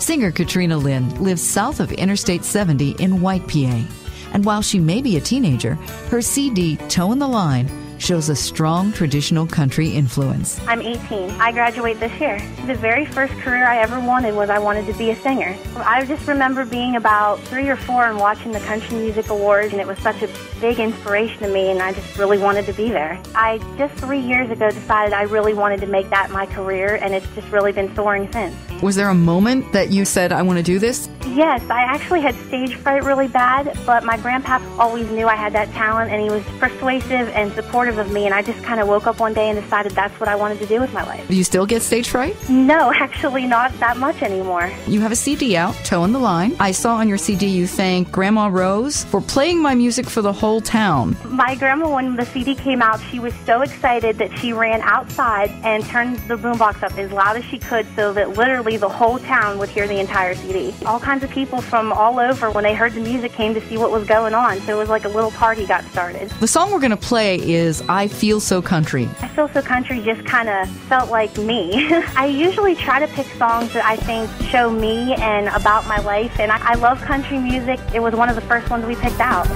Singer Katrina Lynn lives south of Interstate 70 in White, PA. And while she may be a teenager, her CD, Toe in the Line, shows a strong traditional country influence. I'm 18. I graduate this year. The very first career I ever wanted was I wanted to be a singer. I just remember being about three or four and watching the Country Music Awards, and it was such a big inspiration to me, and I just really wanted to be there. I just three years ago decided I really wanted to make that my career, and it's just really been soaring since. Was there a moment that you said, I want to do this? Yes, I actually had stage fright really bad, but my grandpa always knew I had that talent, and he was persuasive and supportive of me, and I just kind of woke up one day and decided that's what I wanted to do with my life. Do you still get stage fright? No, actually not that much anymore. You have a CD out, Toe in the Line. I saw on your CD you thank Grandma Rose for playing my music for the whole town. My grandma, when the CD came out, she was so excited that she ran outside and turned the boombox up as loud as she could so that literally the whole town would hear the entire CD. All kinds of people from all over, when they heard the music, came to see what was going on. So it was like a little party got started. The song we're going to play is I Feel So Country. I Feel So Country just kind of felt like me. I usually try to pick songs that I think show me and about my life, and I, I love country music. It was one of the first ones we picked out.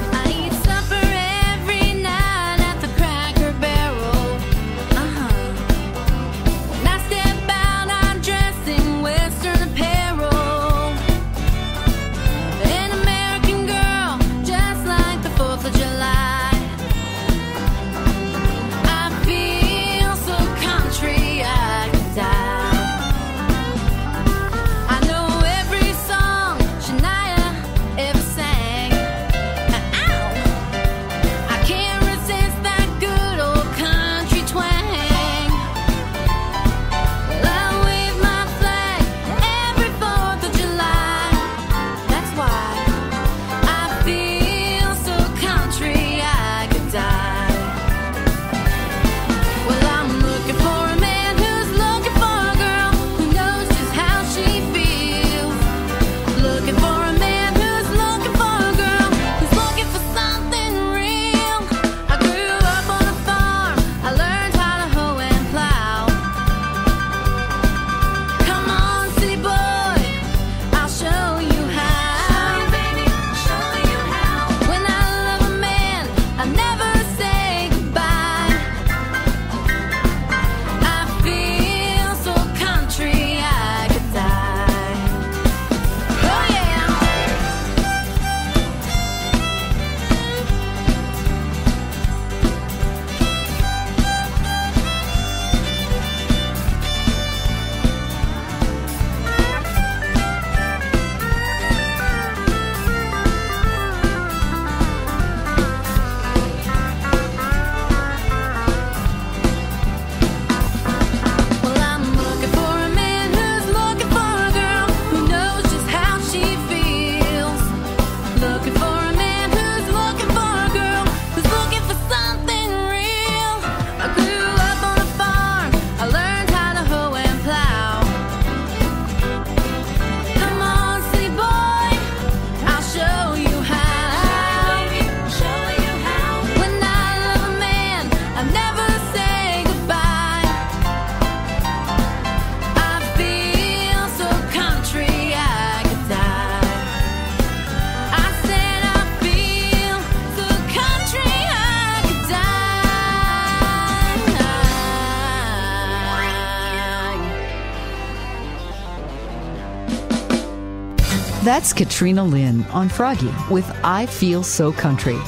That's Katrina Lynn on Froggy with I Feel So Country.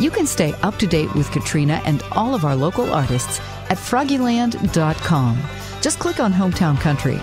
You can stay up to date with Katrina and all of our local artists at froggyland.com. Just click on Hometown Country